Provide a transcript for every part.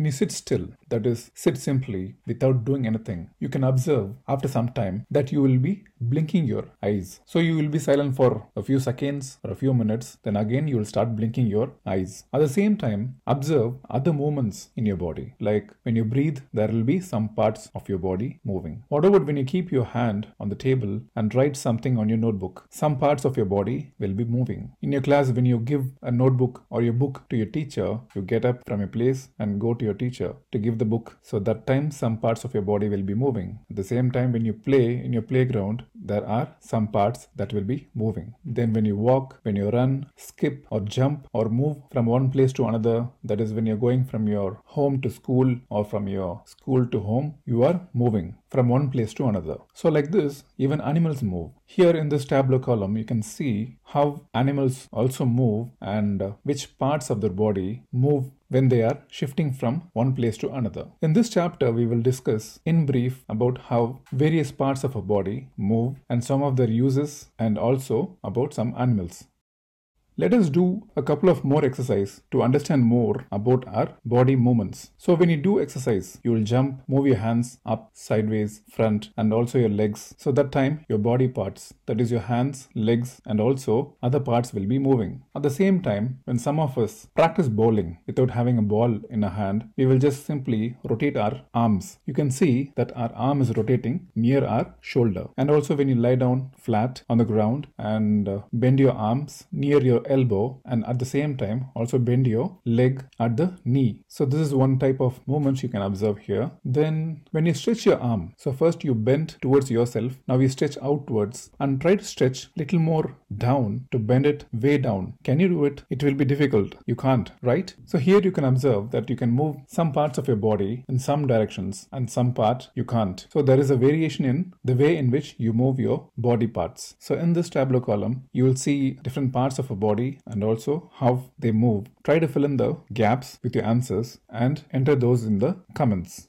When you sit still, that is, sit simply without doing anything, you can observe after some time that you will be blinking your eyes. So you will be silent for a few seconds or a few minutes, then again you will start blinking your eyes. At the same time, observe other movements in your body. Like when you breathe, there will be some parts of your body moving. What about when you keep your hand on the table and write something on your notebook? Some parts of your body will be moving. In your class, when you give a notebook or your book to your teacher, you get up from your place and go to your teacher to give the book. So that time some parts of your body will be moving. At the same time, when you play in your playground, there are some parts that will be moving. Then when you walk, when you run, skip or jump or move from one place to another, that is when you're going from your home to school or from your school to home, you are moving from one place to another. So like this, even animals move. Here in this tableau column, you can see how animals also move and uh, which parts of their body move when they are shifting from one place to another. In this chapter, we will discuss in brief about how various parts of a body move and some of their uses and also about some animals. Let us do a couple of more exercise to understand more about our body movements. So when you do exercise, you will jump, move your hands up, sideways, front and also your legs. So that time your body parts, that is your hands, legs and also other parts will be moving. At the same time, when some of us practice bowling without having a ball in a hand, we will just simply rotate our arms. You can see that our arm is rotating near our shoulder. And also when you lie down flat on the ground and uh, bend your arms near your elbow and at the same time also bend your leg at the knee. So this is one type of movements you can observe here. Then when you stretch your arm, so first you bend towards yourself, now you stretch outwards and try to stretch little more down to bend it way down. Can you do it? It will be difficult. You can't, right? So here you can observe that you can move some parts of your body in some directions and some part you can't. So there is a variation in the way in which you move your body parts. So in this tableau column, you will see different parts of a body body and also how they move. Try to fill in the gaps with your answers and enter those in the comments.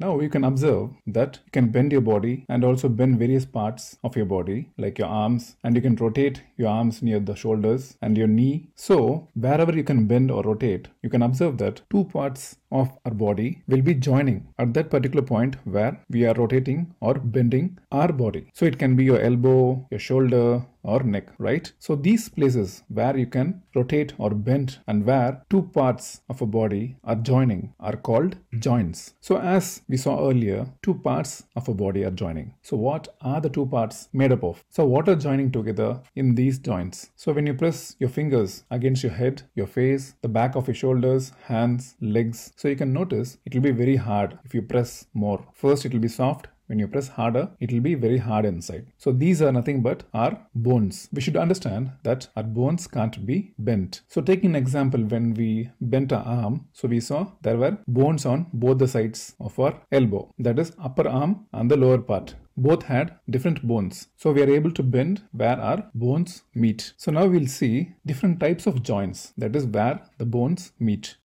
Now you can observe that you can bend your body and also bend various parts of your body like your arms and you can rotate your arms near the shoulders and your knee. So wherever you can bend or rotate, you can observe that two parts of our body will be joining at that particular point where we are rotating or bending our body. So it can be your elbow, your shoulder, or neck, right? So these places where you can rotate or bend and where two parts of a body are joining are called joints. So as we saw earlier, two parts of a body are joining. So what are the two parts made up of? So what are joining together in these joints? So when you press your fingers against your head, your face, the back of your shoulders, hands, legs, so you can notice it will be very hard if you press more. First it will be soft when you press harder, it will be very hard inside. So these are nothing but our bones. We should understand that our bones can't be bent. So taking an example when we bent our arm, so we saw there were bones on both the sides of our elbow. That is upper arm and the lower part both had different bones. So we are able to bend where our bones meet. So now we'll see different types of joints, that is where the bones meet.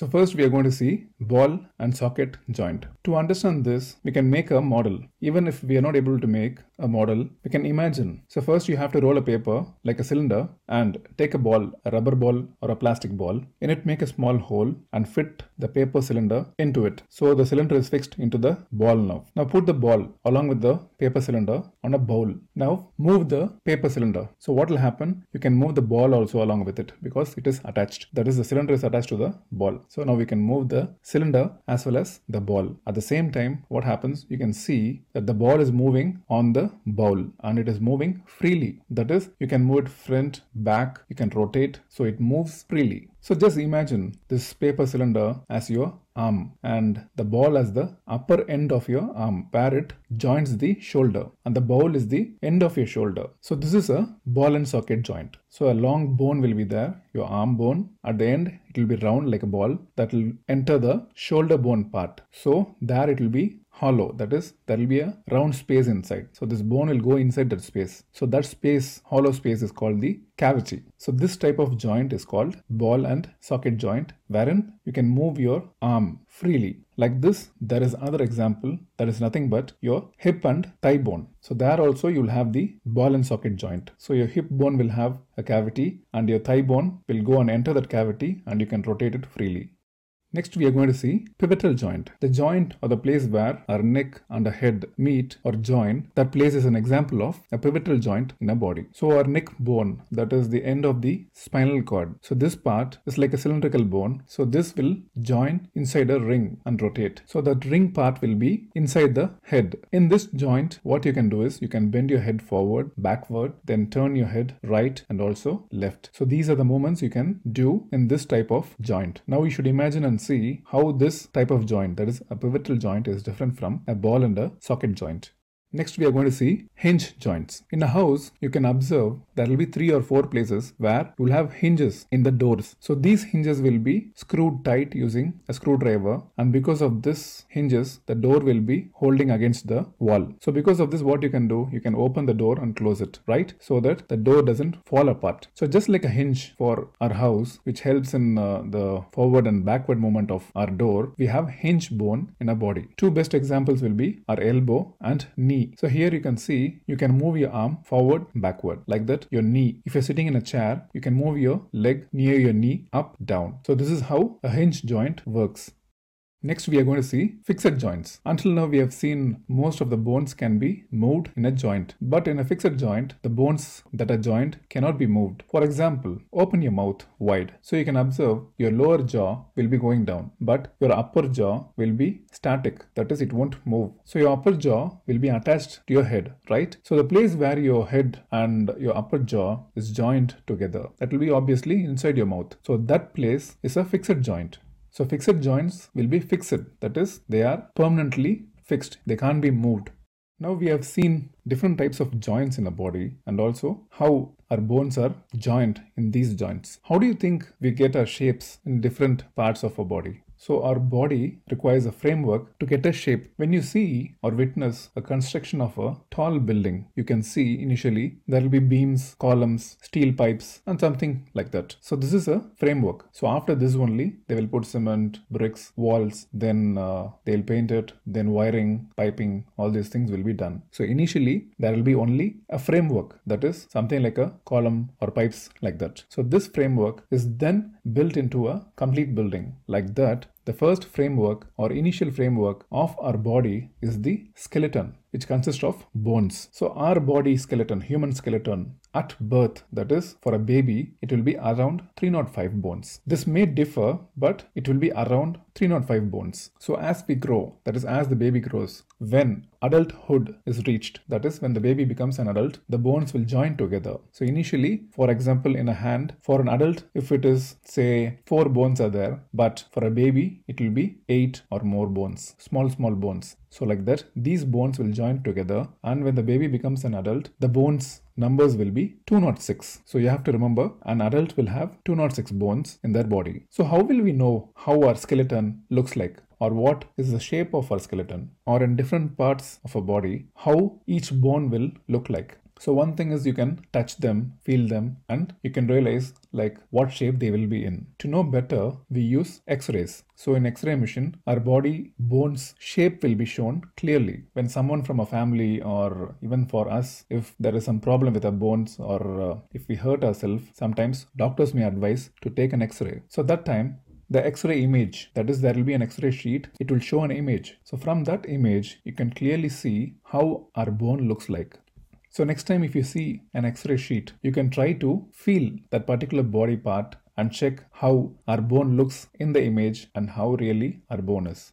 So first we are going to see ball and socket joint. To understand this, we can make a model. Even if we are not able to make a model, we can imagine. So first you have to roll a paper like a cylinder and take a ball, a rubber ball or a plastic ball. In it make a small hole and fit the paper cylinder into it. So the cylinder is fixed into the ball now. Now put the ball along with the paper cylinder on a bowl. Now move the paper cylinder. So what will happen? You can move the ball also along with it because it is attached. That is the cylinder is attached to the ball. So now we can move the cylinder as well as the ball. At the same time, what happens? You can see that the ball is moving on the bowl and it is moving freely. That is, you can move it front, back, you can rotate. So it moves freely. So just imagine this paper cylinder as your arm and the ball as the upper end of your arm where it joins the shoulder and the bowl is the end of your shoulder. So this is a ball and socket joint. So a long bone will be there, your arm bone. At the end, it will be round like a ball that will enter the shoulder bone part. So there it will be hollow. That is there will be a round space inside. So this bone will go inside that space. So that space hollow space is called the cavity. So this type of joint is called ball and socket joint wherein you can move your arm freely. Like this there is another example. That is nothing but your hip and thigh bone. So there also you will have the ball and socket joint. So your hip bone will have a cavity and your thigh bone will go and enter that cavity and you can rotate it freely Next, we are going to see pivotal joint. The joint or the place where our neck and our head meet or join, that place is an example of a pivotal joint in a body. So our neck bone, that is the end of the spinal cord. So this part is like a cylindrical bone. So this will join inside a ring and rotate. So that ring part will be inside the head. In this joint, what you can do is you can bend your head forward, backward, then turn your head right and also left. So these are the movements you can do in this type of joint. Now you should imagine and see how this type of joint, that is a pivotal joint, is different from a ball and a socket joint. Next, we are going to see hinge joints. In a house, you can observe there will be three or four places where you will have hinges in the doors. So these hinges will be screwed tight using a screwdriver and because of this hinges, the door will be holding against the wall. So because of this, what you can do, you can open the door and close it, right? So that the door doesn't fall apart. So just like a hinge for our house, which helps in uh, the forward and backward movement of our door, we have hinge bone in our body. Two best examples will be our elbow and knee knee. So here you can see you can move your arm forward, backward like that. Your knee. If you're sitting in a chair, you can move your leg near your knee up, down. So this is how a hinge joint works. Next, we are going to see fixed joints. Until now, we have seen most of the bones can be moved in a joint. But in a fixed joint, the bones that are joined cannot be moved. For example, open your mouth wide. So you can observe your lower jaw will be going down, but your upper jaw will be static. That is, it won't move. So your upper jaw will be attached to your head, right? So the place where your head and your upper jaw is joined together, that will be obviously inside your mouth. So that place is a fixed joint. So fixed joints will be fixed. That is, they are permanently fixed. They can't be moved. Now we have seen different types of joints in the body and also how our bones are joined in these joints. How do you think we get our shapes in different parts of our body? So our body requires a framework to get a shape. When you see or witness a construction of a tall building, you can see initially there will be beams, columns, steel pipes and something like that. So this is a framework. So after this only, they will put cement, bricks, walls, then uh, they'll paint it, then wiring, piping, all these things will be done. So initially there will be only a framework that is something like a column or pipes like that. So this framework is then built into a complete building like that the first framework or initial framework of our body is the skeleton, which consists of bones. So, our body skeleton, human skeleton, at birth, that is, for a baby, it will be around 305 bones. This may differ, but it will be around 305 bones. So, as we grow, that is, as the baby grows, when adulthood is reached, that is, when the baby becomes an adult, the bones will join together. So, initially, for example, in a hand, for an adult, if it is, say, four bones are there, but for a baby, it will be eight or more bones, small, small bones. So, like that, these bones will join together, and when the baby becomes an adult, the bones numbers will be 206. So you have to remember an adult will have 206 bones in their body. So how will we know how our skeleton looks like? Or what is the shape of our skeleton? Or in different parts of our body, how each bone will look like? So one thing is you can touch them, feel them, and you can realize like what shape they will be in. To know better, we use X-rays. So in X-ray machine, our body bones shape will be shown clearly. When someone from a family or even for us, if there is some problem with our bones or uh, if we hurt ourselves, sometimes doctors may advise to take an X-ray. So that time the x-ray image that is there will be an x-ray sheet it will show an image so from that image you can clearly see how our bone looks like so next time if you see an x-ray sheet, you can try to feel that particular body part and check how our bone looks in the image and how really our bone is.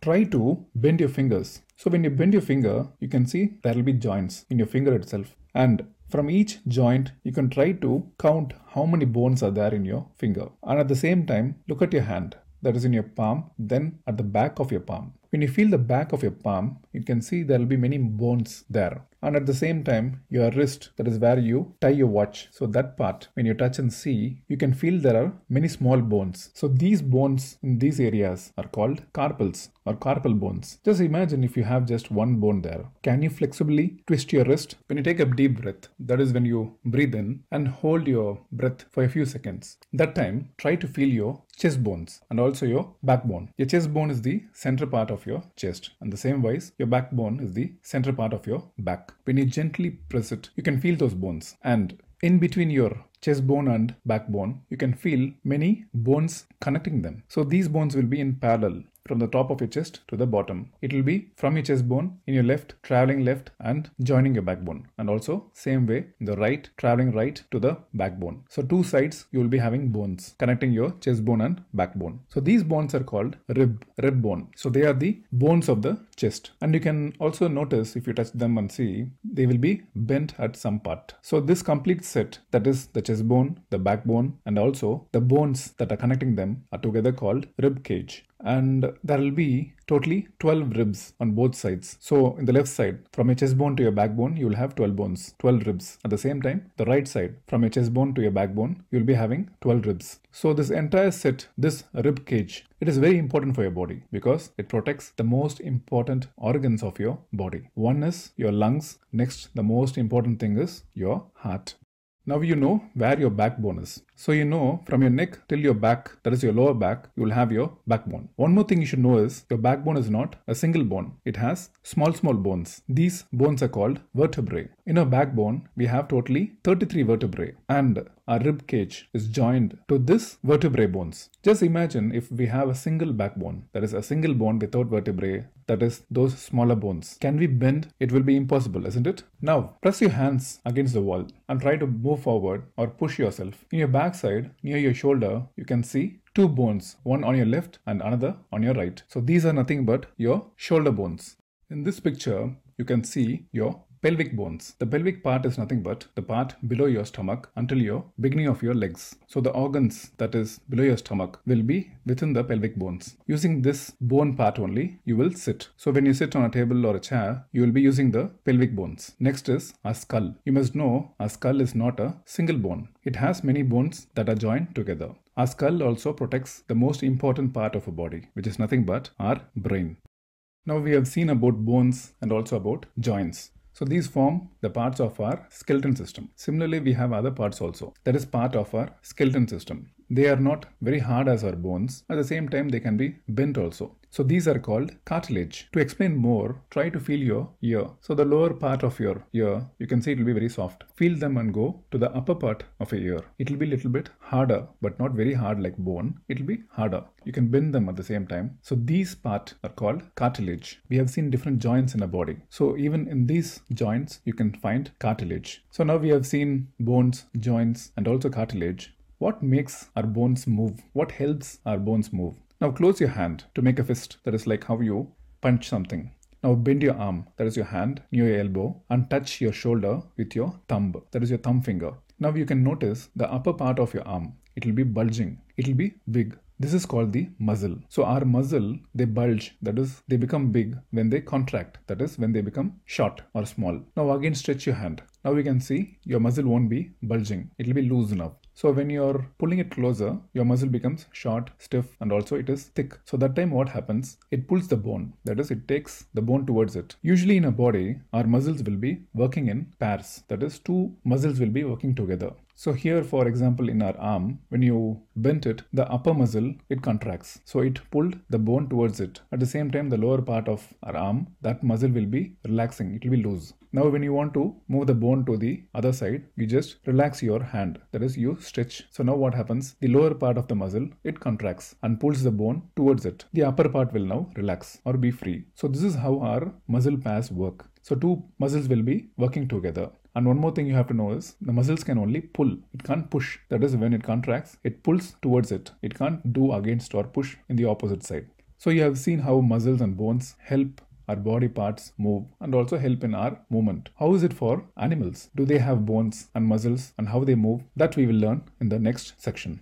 Try to bend your fingers. So when you bend your finger, you can see there will be joints in your finger itself. And from each joint, you can try to count how many bones are there in your finger. And at the same time, look at your hand that is in your palm, then at the back of your palm. When you feel the back of your palm, you can see there will be many bones there. And at the same time your wrist that is where you tie your watch. So that part when you touch and see you can feel there are many small bones. So these bones in these areas are called carpals or carpal bones. Just imagine if you have just one bone there. Can you flexibly twist your wrist? When you take a deep breath that is when you breathe in and hold your breath for a few seconds. That time try to feel your chest bones and also your backbone. Your chest bone is the center part of your chest and the same wise your backbone is the center part of your back when you gently press it, you can feel those bones. And in between your chest bone and backbone, you can feel many bones connecting them. So these bones will be in parallel from the top of your chest to the bottom. It will be from your chest bone in your left, traveling left and joining your backbone. And also same way the right, traveling right to the backbone. So two sides you will be having bones connecting your chest bone and backbone. So these bones are called rib, rib bone. So they are the bones of the chest. And you can also notice if you touch them and see, they will be bent at some part. So this complete set, that is the chest bone, the backbone, and also the bones that are connecting them are together called rib cage and there will be totally 12 ribs on both sides. So in the left side, from your chest bone to your backbone, you will have 12 bones, 12 ribs. At the same time, the right side, from your chest bone to your backbone, you will be having 12 ribs. So this entire set, this rib cage, it is very important for your body because it protects the most important organs of your body. One is your lungs. Next, the most important thing is your heart. Now you know where your backbone is. So you know from your neck till your back, that is your lower back, you will have your backbone. One more thing you should know is your backbone is not a single bone. It has small, small bones. These bones are called vertebrae. In our backbone, we have totally 33 vertebrae and our rib cage is joined to this vertebrae bones. Just imagine if we have a single backbone, that is a single bone without vertebrae, that is those smaller bones. Can we bend? It will be impossible, isn't it? Now, press your hands against the wall and try to move forward or push yourself. In your backside, near your shoulder, you can see two bones, one on your left and another on your right. So these are nothing but your shoulder bones. In this picture, you can see your pelvic bones. The pelvic part is nothing but the part below your stomach until your beginning of your legs. So the organs that is below your stomach will be within the pelvic bones. Using this bone part only, you will sit. So when you sit on a table or a chair, you will be using the pelvic bones. Next is a skull. You must know a skull is not a single bone. It has many bones that are joined together. Our skull also protects the most important part of a body, which is nothing but our brain. Now we have seen about bones and also about joints. So these form the parts of our skeleton system. Similarly, we have other parts also. That is part of our skeleton system. They are not very hard as our bones. At the same time, they can be bent also. So these are called cartilage. To explain more, try to feel your ear. So the lower part of your ear, you can see it will be very soft. Feel them and go to the upper part of your ear. It will be little bit harder, but not very hard like bone. It will be harder. You can bend them at the same time. So these part are called cartilage. We have seen different joints in a body. So even in these joints, you can find cartilage. So now we have seen bones, joints, and also cartilage. What makes our bones move? What helps our bones move? Now close your hand to make a fist. That is like how you punch something. Now bend your arm, that is your hand, near your elbow, and touch your shoulder with your thumb, that is your thumb finger. Now you can notice the upper part of your arm. It will be bulging. It will be big. This is called the muscle. So our muscle, they bulge, that is, they become big when they contract, that is, when they become short or small. Now again stretch your hand. Now we can see your muscle won't be bulging. It will be loose enough. So when you're pulling it closer, your muscle becomes short, stiff, and also it is thick. So that time what happens? It pulls the bone. That is, it takes the bone towards it. Usually in a body, our muscles will be working in pairs. That is, two muscles will be working together. So here, for example, in our arm, when you bent it, the upper muscle, it contracts. So it pulled the bone towards it. At the same time, the lower part of our arm, that muscle will be relaxing. It will be loose. Now when you want to move the bone to the other side, you just relax your hand. That is you stretch. So now what happens? The lower part of the muscle, it contracts and pulls the bone towards it. The upper part will now relax or be free. So this is how our muscle pairs work. So two muscles will be working together. And one more thing you have to know is the muscles can only pull. It can't push. That is when it contracts, it pulls towards it. It can't do against or push in the opposite side. So you have seen how muscles and bones help our body parts move and also help in our movement. How is it for animals? Do they have bones and muscles and how they move? That we will learn in the next section.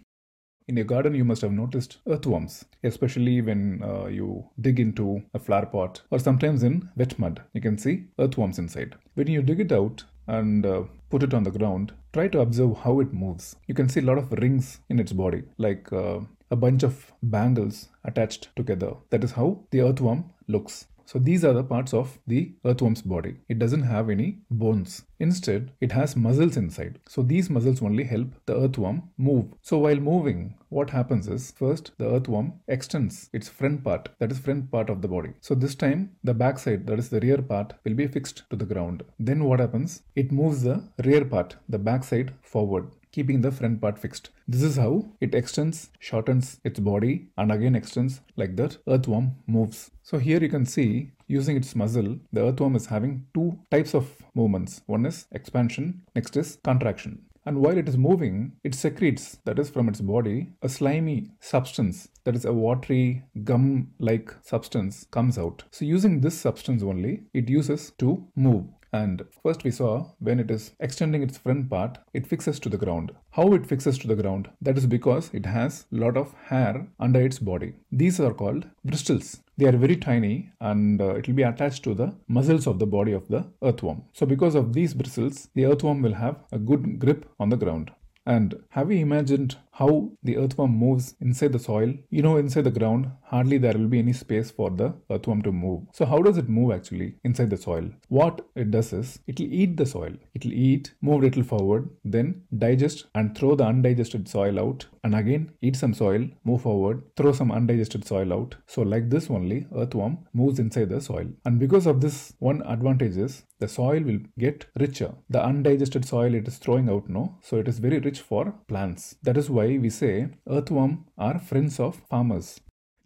In your garden, you must have noticed earthworms, especially when uh, you dig into a flower pot or sometimes in wet mud. You can see earthworms inside. When you dig it out and uh, put it on the ground, try to observe how it moves. You can see a lot of rings in its body, like uh, a bunch of bangles attached together. That is how the earthworm looks. So these are the parts of the earthworm's body. It doesn't have any bones. Instead, it has muscles inside. So these muscles only help the earthworm move. So while moving, what happens is first the earthworm extends its front part, that is front part of the body. So this time the back side, that is the rear part, will be fixed to the ground. Then what happens? It moves the rear part, the back side forward. Keeping the front part fixed. This is how it extends, shortens its body and again extends like that earthworm moves. So here you can see using its muscle, the earthworm is having two types of movements. One is expansion, next is contraction. And while it is moving, it secretes, that is from its body, a slimy substance, that is a watery gum like substance comes out. So using this substance only, it uses to move. And first we saw when it is extending its front part, it fixes to the ground. How it fixes to the ground? That is because it has lot of hair under its body. These are called bristles. They are very tiny and uh, it will be attached to the muscles of the body of the earthworm. So because of these bristles, the earthworm will have a good grip on the ground. And have you imagined how the earthworm moves inside the soil? You know, inside the ground, hardly there will be any space for the earthworm to move. So, how does it move actually inside the soil? What it does is it will eat the soil. It will eat, move little forward, then digest and throw the undigested soil out, and again eat some soil, move forward, throw some undigested soil out. So, like this only, earthworm moves inside the soil. And because of this, one advantage is the soil will get richer. The undigested soil it is throwing out, no? So it is very rich for plants. That is why we say earthworm are friends of farmers.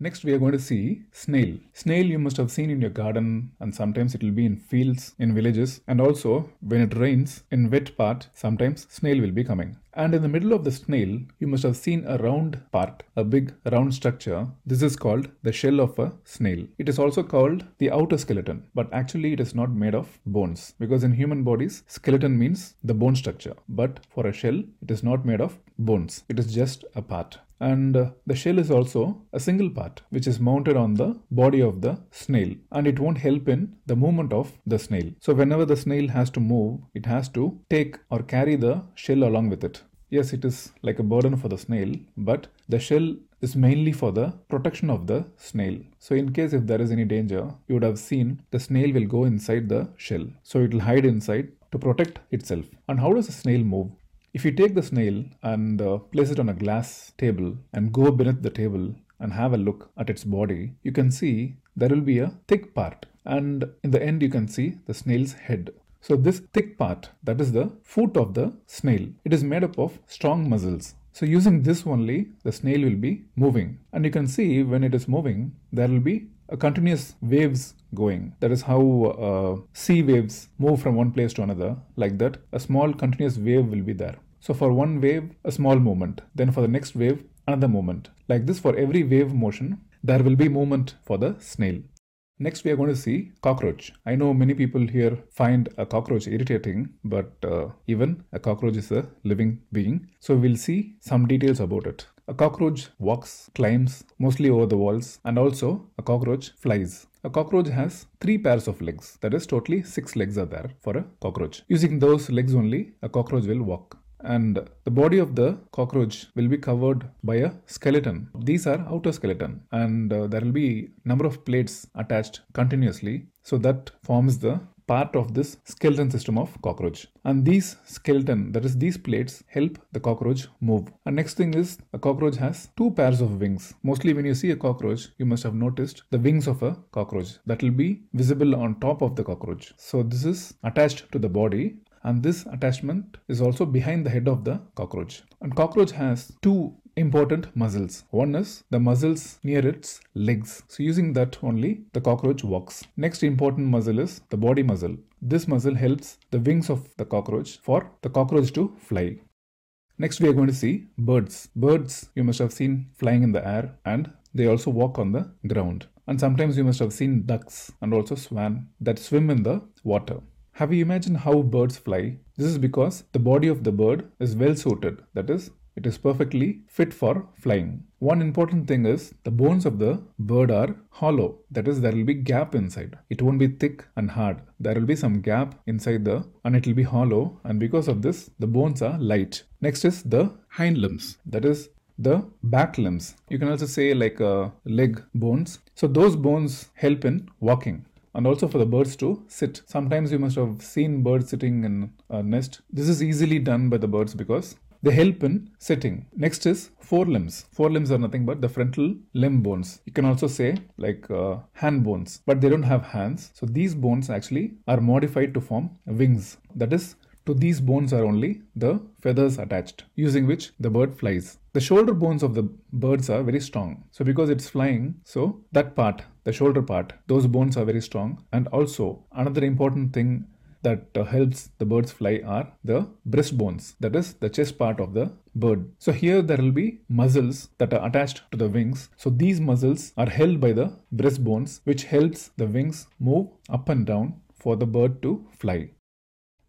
Next, we are going to see snail. Snail you must have seen in your garden and sometimes it will be in fields, in villages and also when it rains in wet part, sometimes snail will be coming. And in the middle of the snail, you must have seen a round part, a big round structure. This is called the shell of a snail. It is also called the outer skeleton, but actually it is not made of bones because in human bodies, skeleton means the bone structure. But for a shell, it is not made of bones. It is just a part and uh, the shell is also a single part which is mounted on the body of the snail and it won't help in the movement of the snail. So whenever the snail has to move, it has to take or carry the shell along with it. Yes, it is like a burden for the snail, but the shell is mainly for the protection of the snail. So in case if there is any danger, you would have seen the snail will go inside the shell. So it will hide inside to protect itself. And how does a snail move? If you take the snail and uh, place it on a glass table and go beneath the table and have a look at its body, you can see there will be a thick part and in the end you can see the snail's head. So this thick part, that is the foot of the snail. It is made up of strong muscles. So using this only, the snail will be moving. And you can see when it is moving, there will be a continuous waves going. That is how uh, sea waves move from one place to another. Like that, a small continuous wave will be there. So for one wave, a small movement. Then for the next wave, another movement. Like this for every wave motion, there will be movement for the snail. Next, we are going to see cockroach. I know many people here find a cockroach irritating, but uh, even a cockroach is a living being. So we'll see some details about it. A cockroach walks, climbs mostly over the walls, and also a cockroach flies. A cockroach has three pairs of legs. That is, totally six legs are there for a cockroach. Using those legs only, a cockroach will walk and the body of the cockroach will be covered by a skeleton. These are outer skeleton. And uh, there will be number of plates attached continuously so that forms the part of this skeleton system of cockroach. And these skeleton that is these plates help the cockroach move. And next thing is a cockroach has two pairs of wings. Mostly when you see a cockroach you must have noticed the wings of a cockroach. That will be visible on top of the cockroach. So this is attached to the body and this attachment is also behind the head of the cockroach. And cockroach has two important muscles. One is the muscles near its legs. So using that only the cockroach walks. Next important muscle is the body muscle. This muscle helps the wings of the cockroach for the cockroach to fly. Next we are going to see birds. Birds you must have seen flying in the air and they also walk on the ground. And sometimes you must have seen ducks and also swan that swim in the water. Have you imagined how birds fly? This is because the body of the bird is well suited, that is, it is perfectly fit for flying. One important thing is the bones of the bird are hollow, that is, there will be gap inside. It won't be thick and hard. There will be some gap inside the and it will be hollow, and because of this, the bones are light. Next is the hind limbs, that is, the back limbs. You can also say like uh, leg bones. So those bones help in walking and also for the birds to sit. Sometimes you must have seen birds sitting in a nest. This is easily done by the birds because they help in sitting. Next is forelimbs. Forelimbs are nothing but the frontal limb bones. You can also say like uh, hand bones, but they don't have hands. So these bones actually are modified to form wings. That is To these bones are only the feathers attached, using which the bird flies. The shoulder bones of the birds are very strong. So because it's flying, so that part, the shoulder part, those bones are very strong. And also another important thing that uh, helps the birds fly are the breast bones, that is the chest part of the bird. So here there will be muscles that are attached to the wings. So these muscles are held by the breast bones, which helps the wings move up and down for the bird to fly.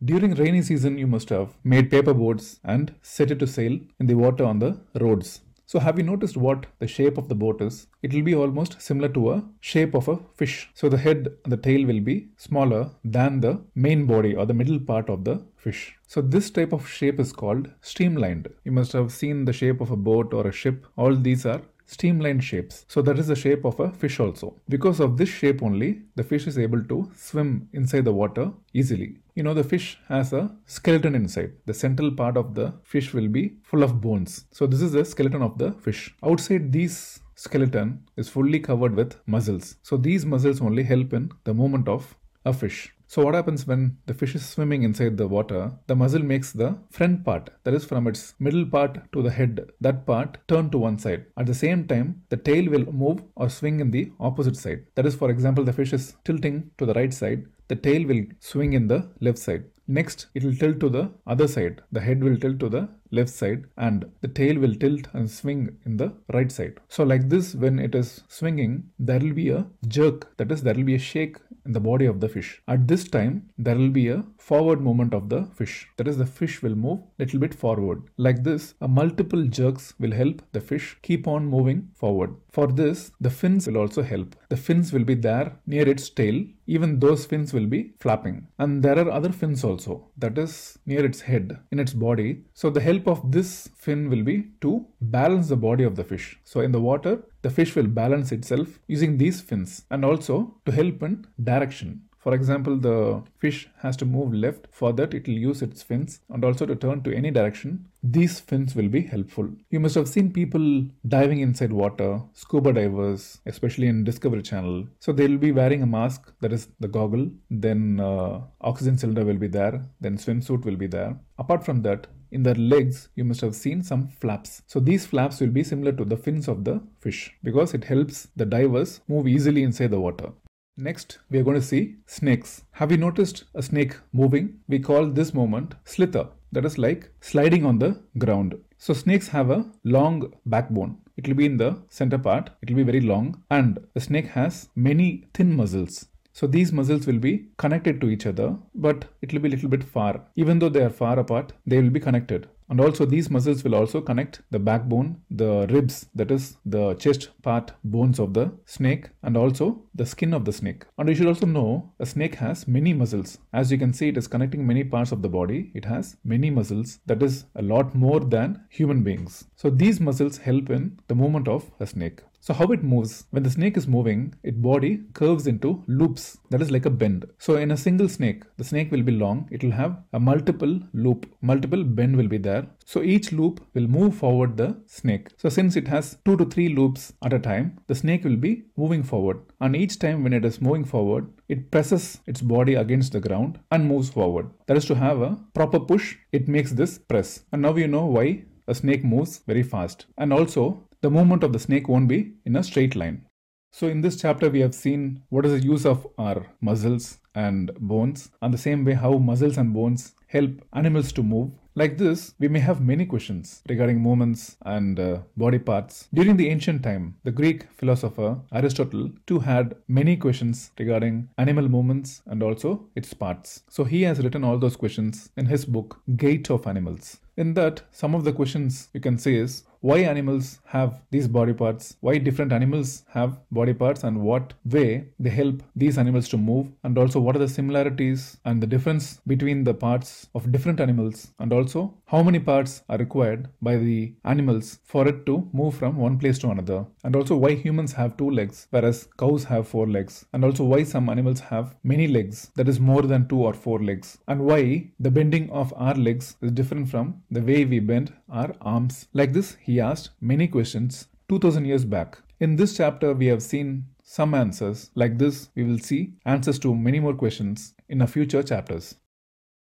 During rainy season, you must have made paper boats and set it to sail in the water on the roads. So have you noticed what the shape of the boat is? It will be almost similar to a shape of a fish. So the head and the tail will be smaller than the main body or the middle part of the fish. So this type of shape is called streamlined. You must have seen the shape of a boat or a ship. All these are streamlined shapes. So that is the shape of a fish also. Because of this shape only, the fish is able to swim inside the water easily. You know, the fish has a skeleton inside. The central part of the fish will be full of bones. So this is the skeleton of the fish. Outside these skeleton is fully covered with muscles. So these muscles only help in the movement of a fish. So what happens when the fish is swimming inside the water? The muscle makes the front part, that is from its middle part to the head, that part turn to one side. At the same time, the tail will move or swing in the opposite side. That is, for example, the fish is tilting to the right side, the tail will swing in the left side. Next, it will tilt to the other side. The head will tilt to the left side and the tail will tilt and swing in the right side. So like this, when it is swinging, there will be a jerk. That is, there will be a shake in the body of the fish. At this time, there will be a forward movement of the fish. That is, the fish will move little bit forward. Like this, a multiple jerks will help the fish keep on moving forward. For this, the fins will also help. The fins will be there near its tail. Even those fins will be flapping. And there are other fins also. That is near its head, in its body. So the help of this fin will be to balance the body of the fish. So in the water, the fish will balance itself using these fins and also to help in direction. For example, the fish has to move left. For that, it will use its fins and also to turn to any direction. These fins will be helpful. You must have seen people diving inside water, scuba divers, especially in Discovery Channel. So they will be wearing a mask, that is the goggle. Then uh, oxygen cylinder will be there. Then swimsuit will be there. Apart from that, in their legs, you must have seen some flaps. So these flaps will be similar to the fins of the fish because it helps the divers move easily inside the water. Next, we are going to see snakes. Have you noticed a snake moving? We call this movement slither. That is like sliding on the ground. So snakes have a long backbone. It will be in the center part. It will be very long and the snake has many thin muscles. So these muscles will be connected to each other, but it will be a little bit far. Even though they are far apart, they will be connected. And also these muscles will also connect the backbone, the ribs, that is the chest part bones of the snake and also the skin of the snake. And you should also know a snake has many muscles. As you can see, it is connecting many parts of the body. It has many muscles. That is a lot more than human beings. So these muscles help in the movement of a snake. So how it moves? When the snake is moving, its body curves into loops. That is like a bend. So in a single snake, the snake will be long. It will have a multiple loop. Multiple bend will be there. So each loop will move forward the snake. So since it has two to three loops at a time, the snake will be moving forward. And each time when it is moving forward, it presses its body against the ground and moves forward. That is to have a proper push, it makes this press. And now you know why a snake moves very fast. And also the movement of the snake won't be in a straight line. So in this chapter, we have seen what is the use of our muscles and bones and the same way how muscles and bones help animals to move. Like this, we may have many questions regarding movements and uh, body parts. During the ancient time, the Greek philosopher Aristotle too had many questions regarding animal movements and also its parts. So he has written all those questions in his book Gait of Animals. In that, some of the questions you can say is why animals have these body parts, why different animals have body parts, and what way they help these animals to move, and also what are the similarities and the difference between the parts of different animals, and also how many parts are required by the animals for it to move from one place to another, and also why humans have two legs whereas cows have four legs, and also why some animals have many legs, that is more than two or four legs, and why the bending of our legs is different from the way we bend our arms. Like this, he asked many questions 2000 years back. In this chapter, we have seen some answers. Like this, we will see answers to many more questions in a future chapters.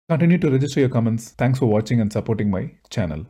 Continue to register your comments. Thanks for watching and supporting my channel.